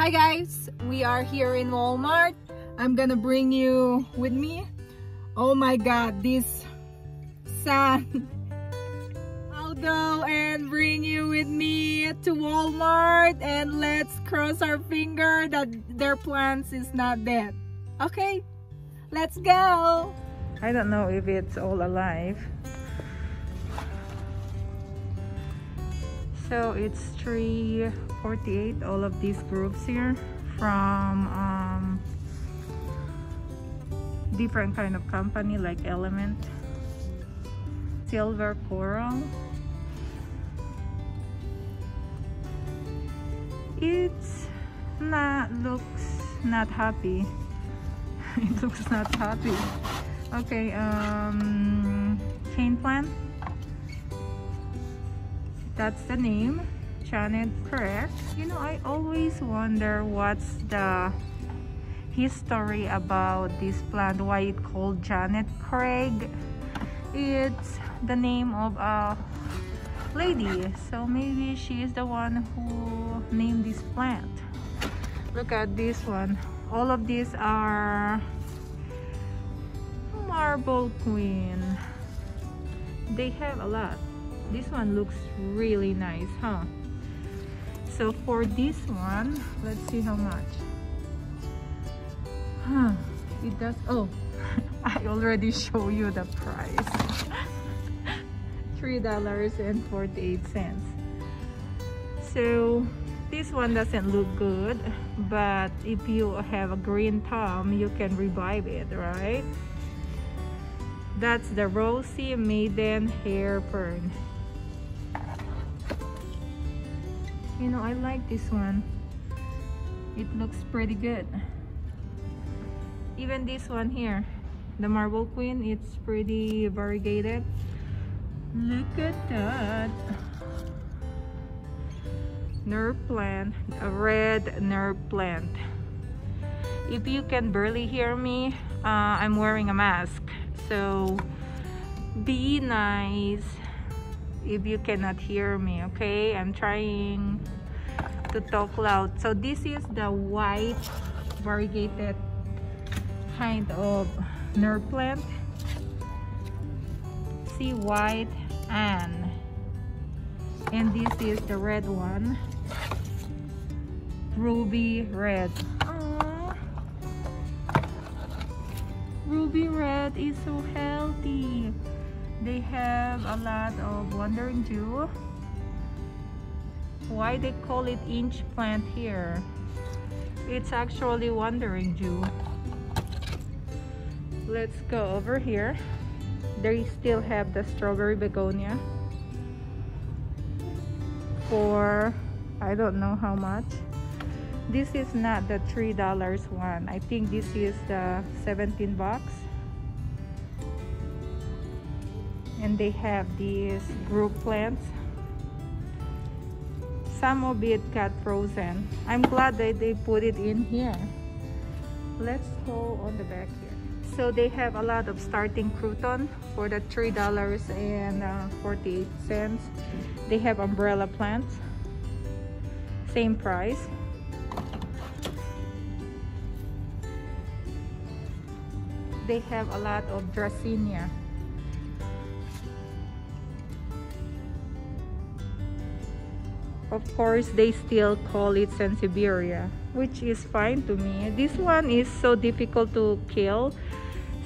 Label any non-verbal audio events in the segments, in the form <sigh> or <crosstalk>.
Hi guys, we are here in Walmart. I'm gonna bring you with me. Oh my god, this sun. <laughs> I'll go and bring you with me to Walmart and let's cross our finger that their plants is not dead. Okay, let's go. I don't know if it's all alive. So it's 348, all of these groups here from um, different kind of company like Element, Silver Coral. It's not looks not happy. <laughs> it looks not happy. Okay, um, cane plant that's the name Janet Craig you know I always wonder what's the history about this plant why it called Janet Craig. It's the name of a lady so maybe she is the one who named this plant. Look at this one. All of these are marble queen. They have a lot. This one looks really nice huh so for this one let's see how much. Huh it does oh <laughs> i already show you the price. <laughs> three dollars and 48 cents. So this one doesn't look good but if you have a green thumb you can revive it right? That's the rosy maiden hair fern you know I like this one. It looks pretty good. Even this one here the marble queen it's pretty variegated. Look at that. Nerve plant a red nerve plant. If you can barely hear me uh, I'm wearing a mask. So be nice if you cannot hear me okay? I'm trying to talk loud. So this is the white variegated kind of nerve plant. See white and and this is the red one. Ruby red. Aww. ruby red is so healthy they have a lot of wandering Jew why they call it inch plant here? It's actually wandering Jew let's go over here. They still have the strawberry begonia for I don't know how much. This is not the three dollars one. I think this is the 17 bucks and they have these group plants. Some of it got frozen. I'm glad that they put it in here. Let's go on the back here. So they have a lot of starting croton for the three dollars and uh, 48 cents. They have umbrella plants. Same price. They have a lot of dracaena of course they still call it sansevieria which is fine to me. This one is so difficult to kill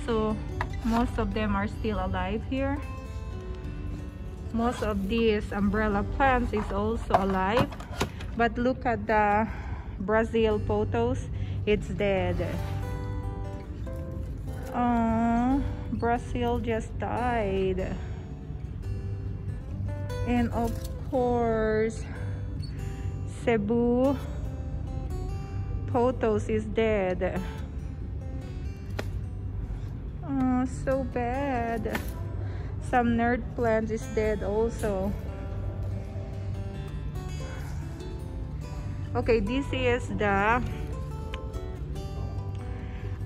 so most of them are still alive here. Most of these umbrella plants is also alive but look at the brazil pothos it's dead. Oh brazil just died. And of course Cebu Pothos is dead. Oh, so bad. Some nerve plant is dead also. Okay, this is the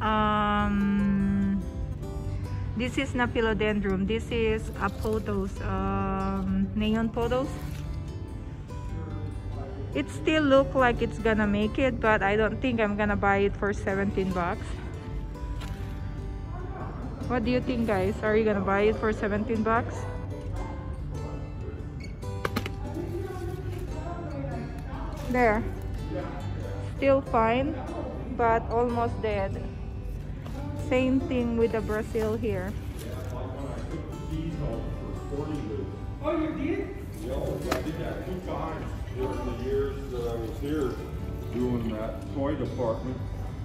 um this is not philodendron. This is a pothos, um, neon pothos it still look like it's gonna make it but I don't think I'm gonna buy it for 17 bucks. What do you think guys? Are you gonna buy it for 17 bucks? There. Still fine but almost dead. Same thing with the Brazil here. Oh, you did? Yeah, I did that two times during the years that I was here doing that toy department.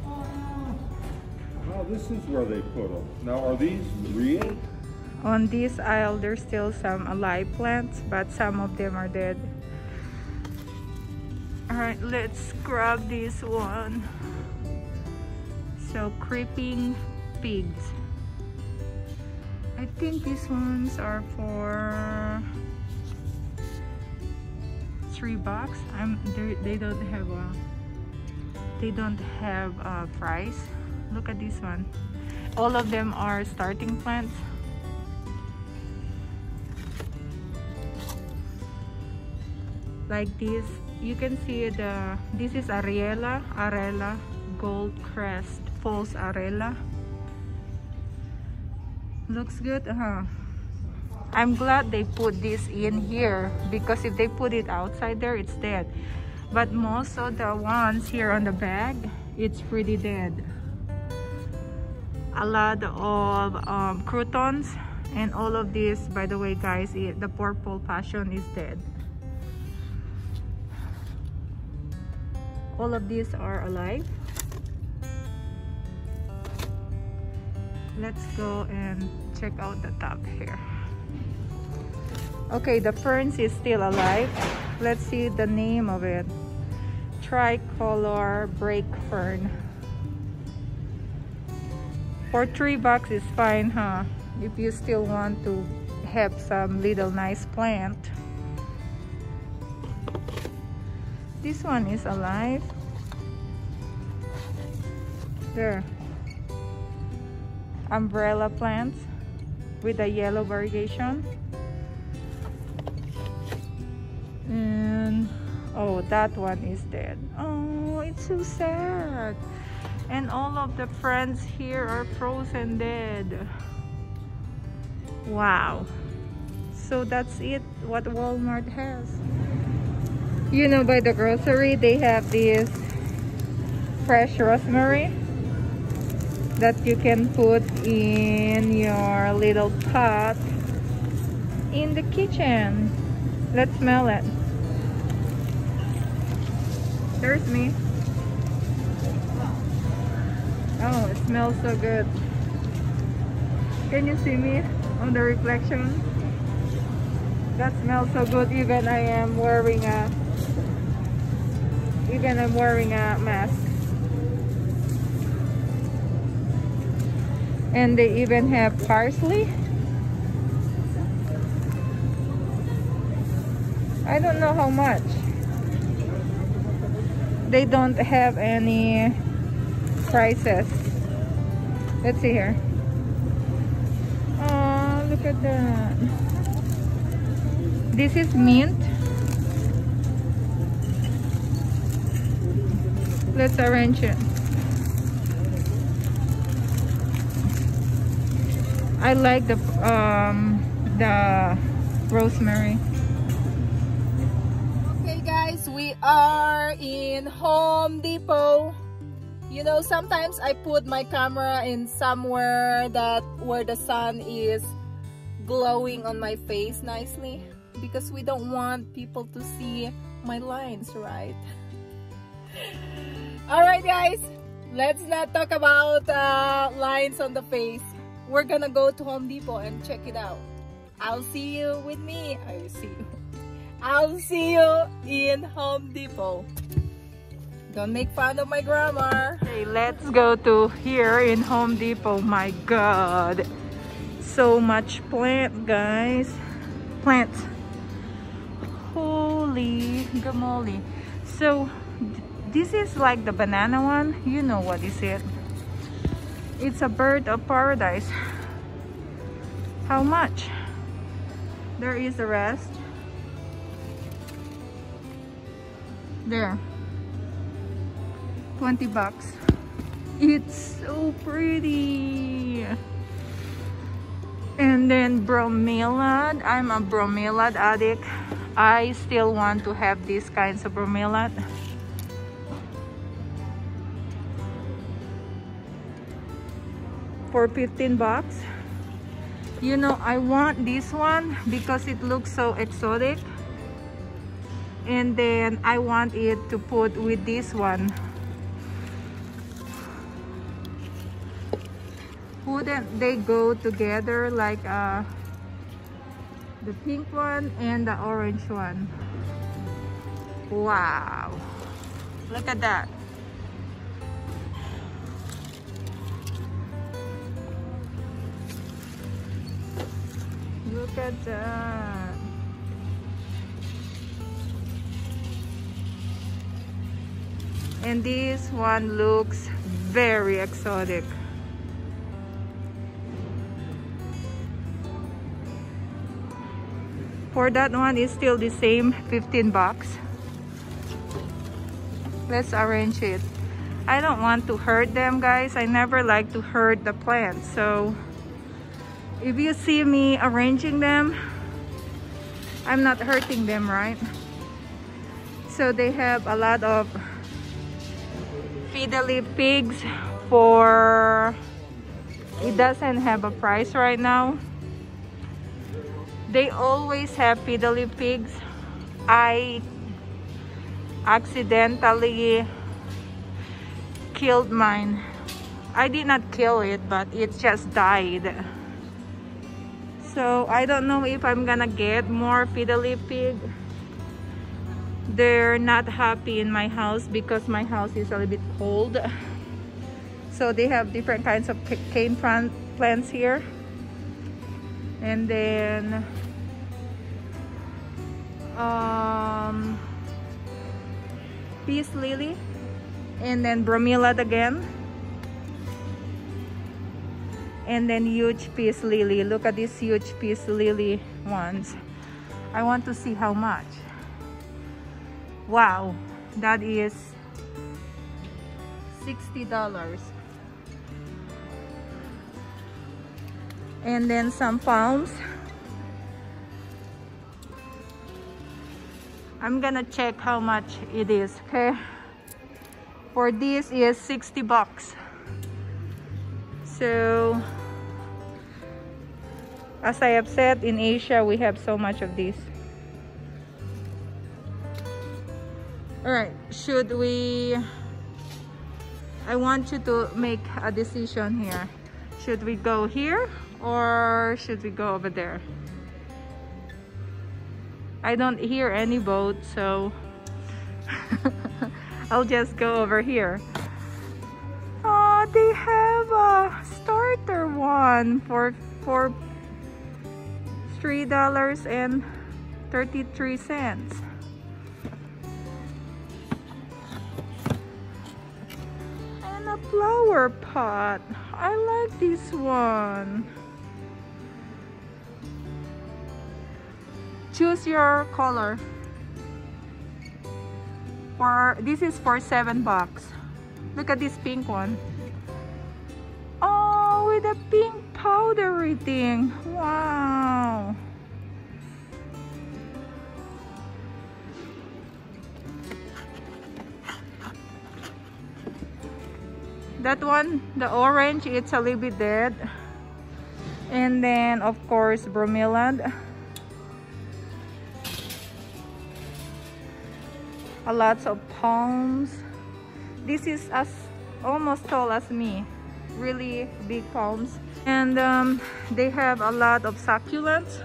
Oh, this is where they put them. Now, are these real? on this aisle there's still some alive plants but some of them are dead all right let's grab this one so creeping figs I think these ones are for three bucks. I'm they don't have a they don't have uh, a uh, price. Look at this one. All of them are starting plants. Like this. You can see the this is Ariella Aralia gold crest false Aralia looks good huh I'm glad they put this in here because if they put it outside there it's dead. But most of the ones here on the bag it's pretty dead. A lot of um, crotons and all of this by the way guys it, the purple passion is dead. All of these are alive. Let's go and check out the top here okay the ferns is still alive. Let's see the name of it. Tricolor brake fern. For three bucks is fine huh? If you still want to have some little nice plant. This one is alive. There. Umbrella plants with a yellow variegation and oh that one is dead. Oh it's so sad. And all of the friends here are frozen dead. Wow. So that's it what Walmart has. You know by the grocery they have this fresh rosemary that you can put in your little pot in the kitchen. Let's smell it there's me oh it smells so good can you see me on the reflection that smells so good even I am wearing a even I'm wearing a mask. And they even have parsley. I don't know how much. They don't have any prices. Let's see here. Oh, look at that. This is mint. let's arrange it I like the um the rosemary okay guys we are in Home Depot you know sometimes I put my camera in somewhere that where the sun is glowing on my face nicely because we don't want people to see my lines right <laughs> Alright guys, let's not talk about uh, lines on the face. We're gonna go to Home Depot and check it out. I'll see you with me. I will see you. I'll see you in Home Depot. Don't make fun of my grammar. Okay, let's go to here in Home Depot. My God. So much plant, guys. Plants. Holy gamoly. So, this is like the banana one you know what is it it's a bird of paradise how much there is the rest There. 20 bucks. It's so pretty. And then bromeliad. I'm a bromeliad addict. I still want to have these kinds of bromeliad. For 15 bucks. You know, I want this one because it looks so exotic. And then I want it to put with this one. wouldn't they go together like uh, the pink one and the orange one? Wow. Look at that. Look at that and this one looks very exotic. For that one is still the same 15 bucks. Let's arrange it. I don't want to hurt them guys. I never like to hurt the plants so if you see me arranging them I'm not hurting them right? So they have a lot of fiddly pigs for it doesn't have a price right now they always have fiddly pigs. I accidentally killed mine. I did not kill it, but it just died. So I don't know if I'm gonna get more fiddly pig. They're not happy in my house because my house is a little bit cold. So they have different kinds of cane plants here. And then um, peace lily and then bromeliad again and then huge peace lily look at these huge peace lily ones I want to see how much wow that is $60 and then some palms. I'm gonna check how much it is okay? For this is 60 bucks. So as I have said in Asia we have so much of this all right should we I want you to make a decision here should we go here or should we go over there I don't hear any boat, so <laughs> I'll just go over here. Oh, they have a starter one for for three dollars and thirty-three cents. Flower pot. I like this one. choose your color. For this is for seven bucks. Look at this pink one. Oh with a pink powdery thing. Wow that one the orange it's a little bit dead. And then of course bromeliad a lots of palms. This is as almost tall as me. Really big palms. And um, they have a lot of succulents.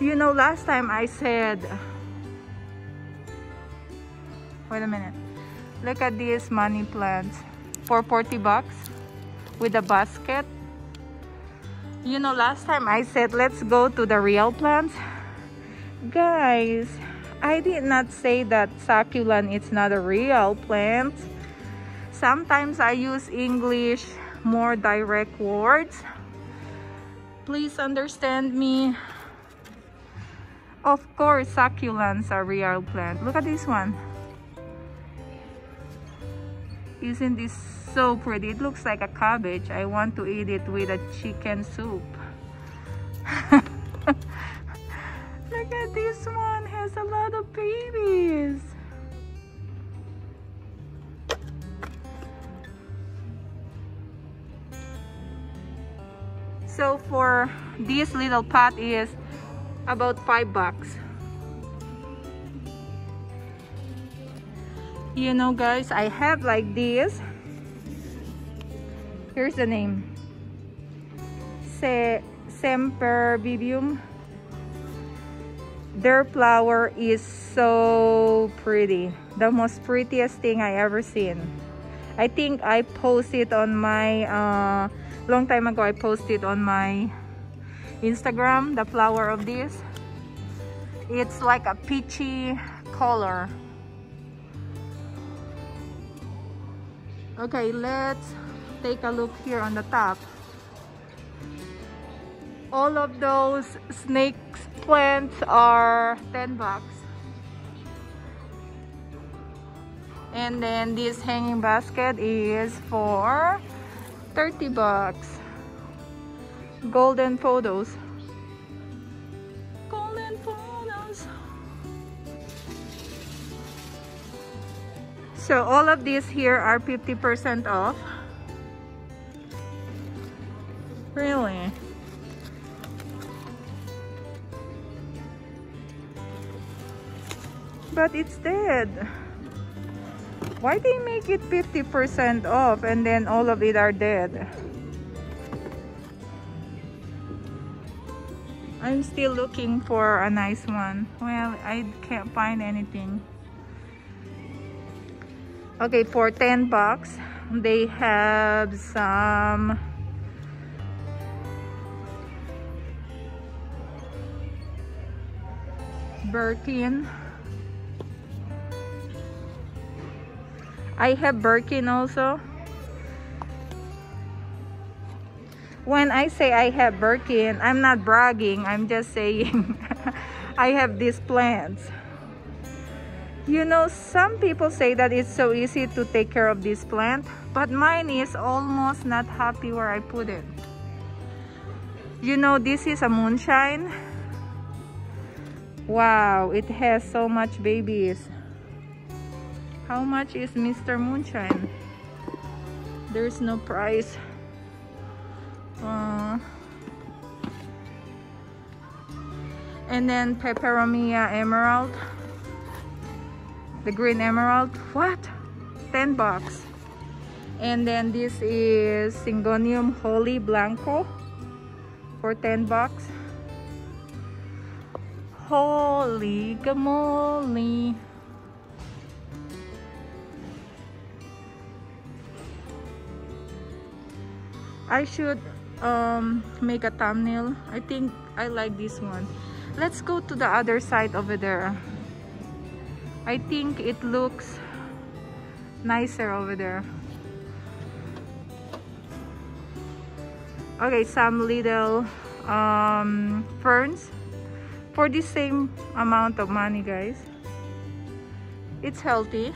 You know last time I said wait a minute. Look at these money plants for 40 bucks with a basket you know last time I said let's go to the real plants guys I did not say that succulent is not a real plant. Sometimes I use English more direct words. Please understand me. Of course, succulents are real plant. Look at this one. Isn't this so pretty? It looks like a cabbage. I want to eat it with a chicken soup. <laughs> Look at this one. Has a lot of babies. So for this little pot is about five bucks. You know guys, I have like this. Here's the name. Se Sempervivum. Their flower is so pretty. The most prettiest thing I ever seen. I think I posted on my uh, long time ago I posted on my Instagram the flower of this it's like a peachy color okay let's take a look here on the top all of those snake plants are 10 bucks and then this hanging basket is for 30 bucks. Golden pothos. Golden pothos. So all of these here are 50% off. Really? But it's dead. Why they make it 50% off and then all of it are dead? I'm still looking for a nice one. Well, I can't find anything. Okay, for 10 bucks, they have some Birkin I have Birkin also. When I say I have Birkin, I'm not bragging. I'm just saying <laughs> I have these plants. You know, some people say that it's so easy to take care of this plant, but mine is almost not happy where I put it. You know, this is a moonshine. Wow, it has so much babies. How much is Mr. Moonshine? There's no price. Uh, and then Peperomia Emerald. The green emerald. What? 10 bucks. And then this is Syngonium Holy Blanco for 10 bucks. Holy gamoli. I should um, make a thumbnail. I think I like this one. Let's go to the other side over there. I think it looks nicer over there. Okay, some little um, ferns for the same amount of money, guys. It's healthy.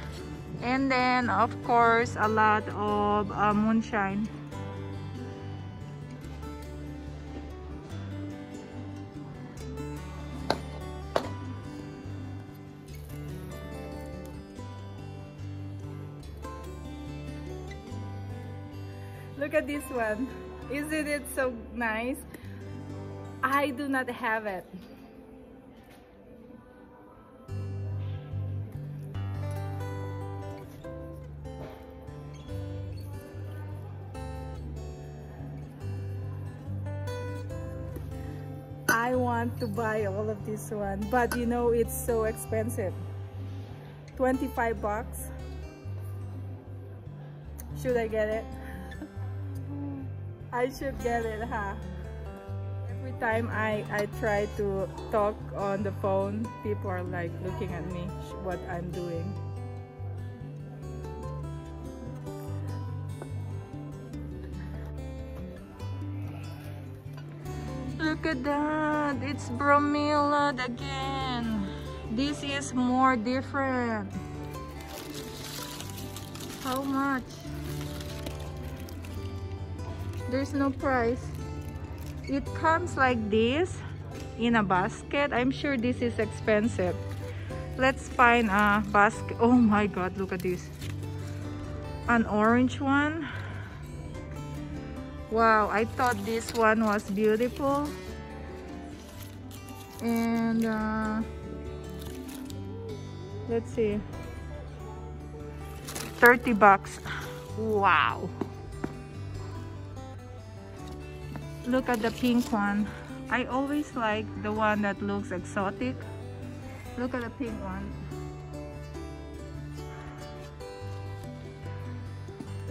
And then, of course, a lot of uh, moonshine. Look at this one. Isn't it so nice? I do not have it. Want to buy all of this one, but you know it's so expensive. 25 bucks. Should I get it? I should get it, huh? Every time I, I try to talk on the phone, people are like looking at me, what I'm doing. Look at that, it's bromeliad again. This is more different. How much? There's no price. It comes like this in a basket. I'm sure this is expensive. Let's find a basket. Oh my god, look at this. An orange one. Wow, I thought this one was beautiful. And uh, let's see. 30 bucks. Wow. Look at the pink one. I always like the one that looks exotic. Look at the pink one.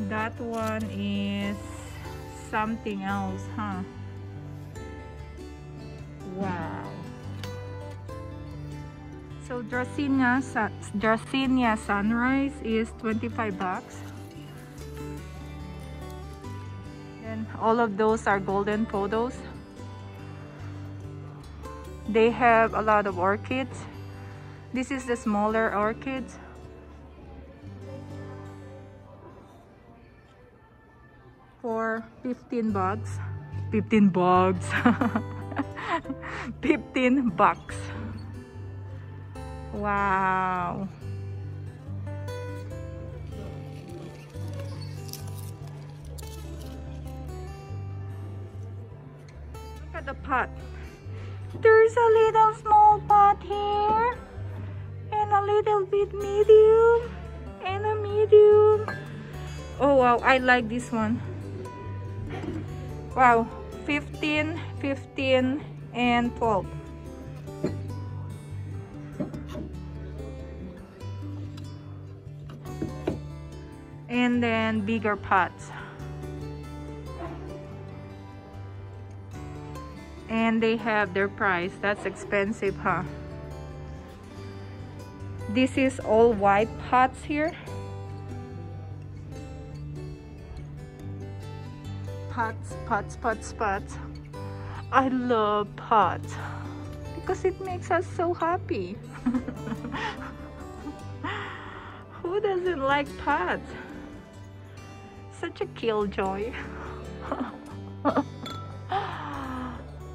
That one is something else, huh? Wow. So Dracaena, Dracaena Sunrise is 25 bucks. And all of those are golden pothos. They have a lot of orchids. This is the smaller orchids. For 15 bucks. 15 bucks. <laughs> 15 bucks. Wow. Look at the pot. There's a little small pot here. And a little bit medium. And a medium. Oh wow, I like this one. Wow, 15, 15, and 12. And then bigger pots. And they have their price. That's expensive, huh? This is all white pots here. Pots, pots, pots, pots. I love pots because it makes us so happy. <laughs> Who doesn't like pots? Such a killjoy. <laughs>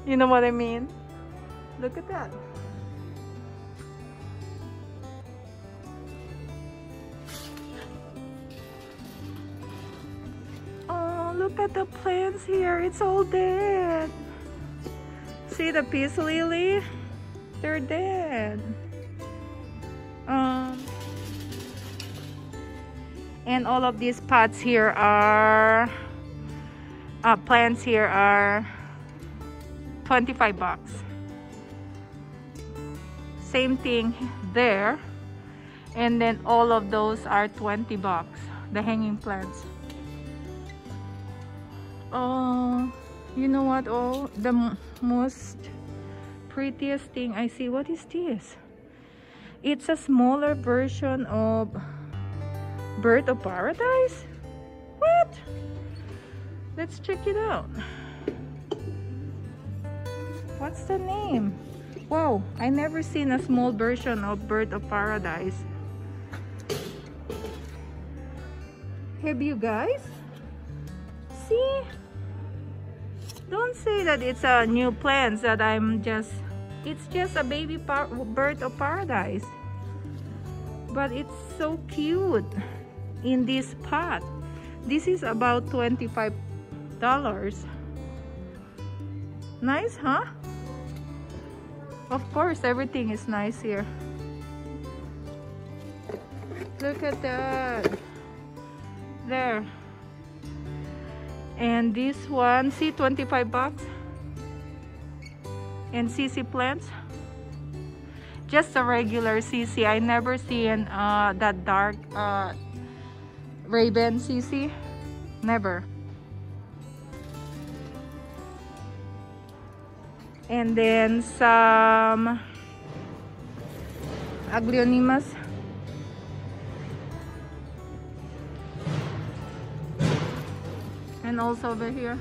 you know what I mean? Look at that. Oh, look at the plants here. It's all dead. See the peace lily? They're dead. And all of these pots here are uh, plants here are 25 bucks. Same thing there. And then all of those are 20 bucks the hanging plants. Oh you know what oh the most prettiest thing I see what is this? It's a smaller version of bird of paradise? What? Let's check it out. What's the name? Wow I never seen a small version of bird of paradise. Have you guys? See? Don't say that it's a new plant that I'm just it's just a baby bird of paradise. But it's so cute in this pot. This is about 25 dollars. Nice huh? Of course everything is nice here. Look at that. There. And this one see 25 bucks? And ZZ plants? Just a regular ZZ I never seen uh, that dark uh, Raven ZZ never. And then some aglaonemas and also over here.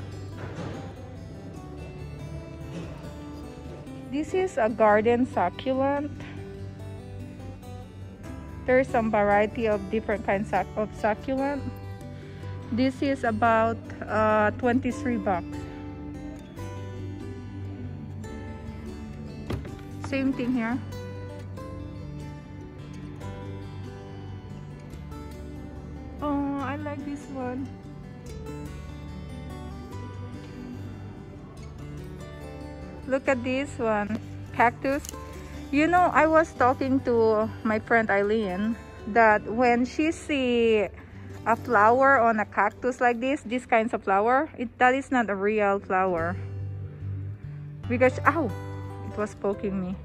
This is a garden succulent there's some variety of different kinds of succulent. This is about uh, 23 bucks. Same thing here. Oh I like this one. Look at this one. Cactus you know I was talking to my friend Eileen that when she see a flower on a cactus like this this kinds of flower it that is not a real flower. Because ow it was poking me.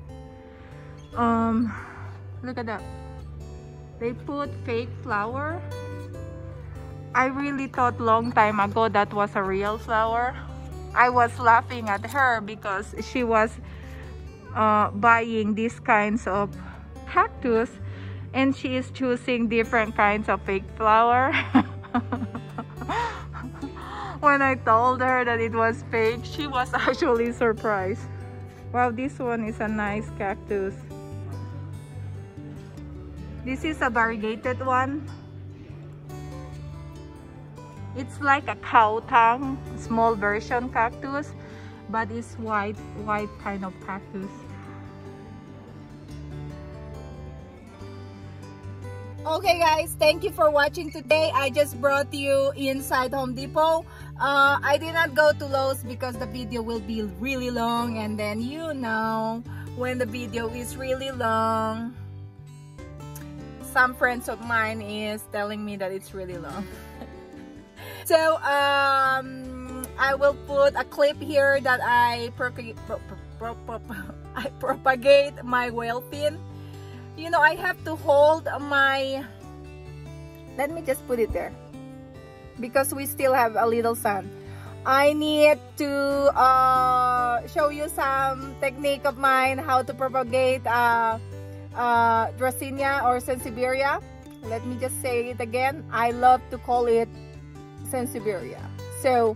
Um look at that. They put fake flower. I really thought long time ago that was a real flower. I was laughing at her because she was uh, buying these kinds of cactus and she is choosing different kinds of fake flower. <laughs> When I told her that it was fake she was <laughs> actually surprised. Wow this one is a nice cactus. This is a variegated one. It's like a cow tongue small version cactus but it's white white kind of cactus okay guys thank you for watching today. I just brought you inside home depot. Uh, i did not go to lowes because the video will be really long and then you know when the video is really long. Some friends of mine is telling me that it's really long. <laughs> So um i will put a clip here that i pro pro pro <laughs> I propagate my whale fin you know I have to hold my let me just put it there because we still have a little sun. I need to uh, show you some technique of mine how to propagate uh, uh, or Sansevieria. Let me just say it again. I love to call it Sansevieria. So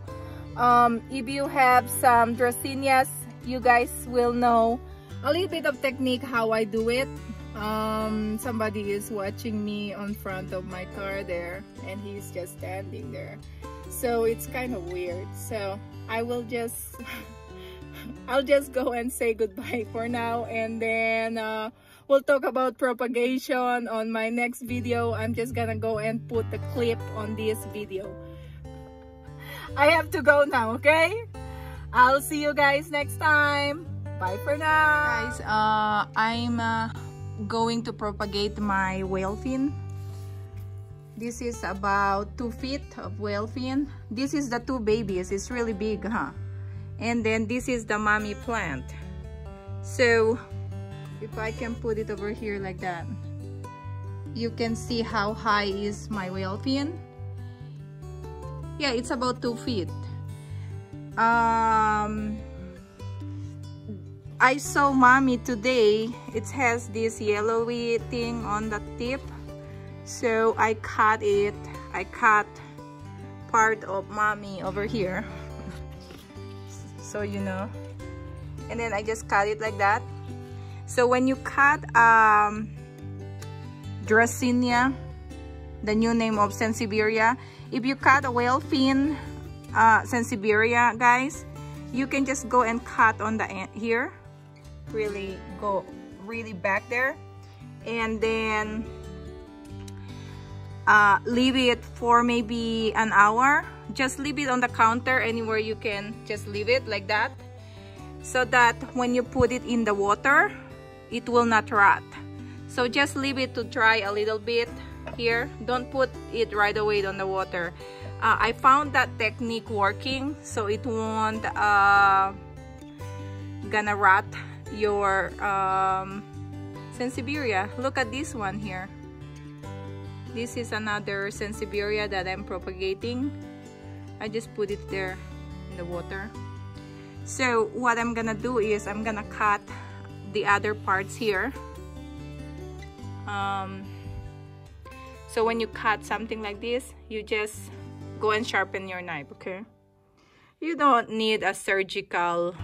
um, if you have some Dracaenas you guys will know a little bit of technique how I do it. Um somebody is watching me on front of my car there and he's just standing there. So it's kind of weird. So I will just <laughs> I'll just go and say goodbye for now and then uh, we'll talk about propagation on my next video. I'm just gonna go and put the clip on this video I have to go now okay I'll see you guys next time bye for now guys uh, I'm uh going to propagate my whale fin. This is about 2 feet of whale fin. This is the two babies. It's really big, huh? And then this is the mommy plant. So, if I can put it over here like that, you can see how high is my whale fin. Yeah, it's about 2 feet. Um, I saw mommy today. It has this yellowy thing on the tip. So I cut it. I cut part of mommy over here. <laughs> So you know. And then I just cut it like that. So when you cut um, the new name of Sansevieria if you cut a whale fin uh, Sansevieria guys you can just go and cut on the end here. Really go really back there. And then uh, leave it for maybe an hour. Just leave it on the counter anywhere you can. Just leave it like that. So that when you put it in the water it will not rot. So just leave it to dry a little bit here don't put it right away on the water uh, I found that technique working so it won't uh, gonna rot your um, Sansevieria. Look at this one here. This is another Sansevieria that I'm propagating. I just put it there in the water. So what I'm gonna do is I'm gonna cut the other parts here. Um, so when you cut something like this, you just go and sharpen your knife, okay? You don't need a surgical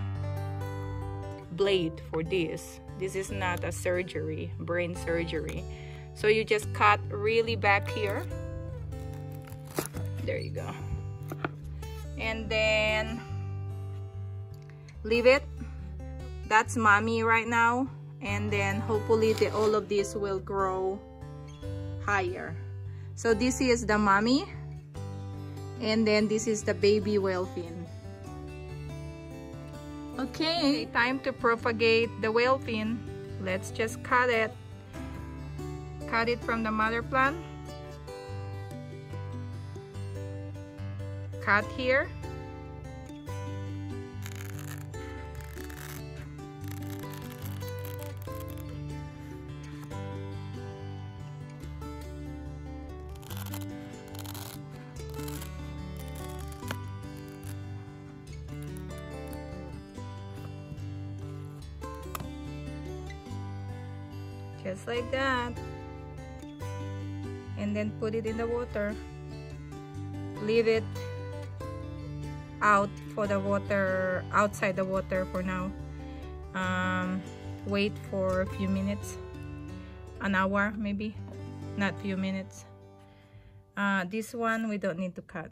blade for this. This is not a surgery, brain surgery. so you just cut really back here there you go and then leave it that's mommy right now and then hopefully the, all of this will grow higher. So this is the mommy and then this is the baby whale fin okay time to propagate the whale fin let's just cut it. Cut it from the mother plant. Cut here it in the water. Leave it out for the water outside the water for now. Um, wait for a few minutes. An hour maybe? Not few minutes. Uh, this one we don't need to cut